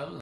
I was